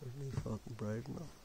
Certainly fucking bright enough.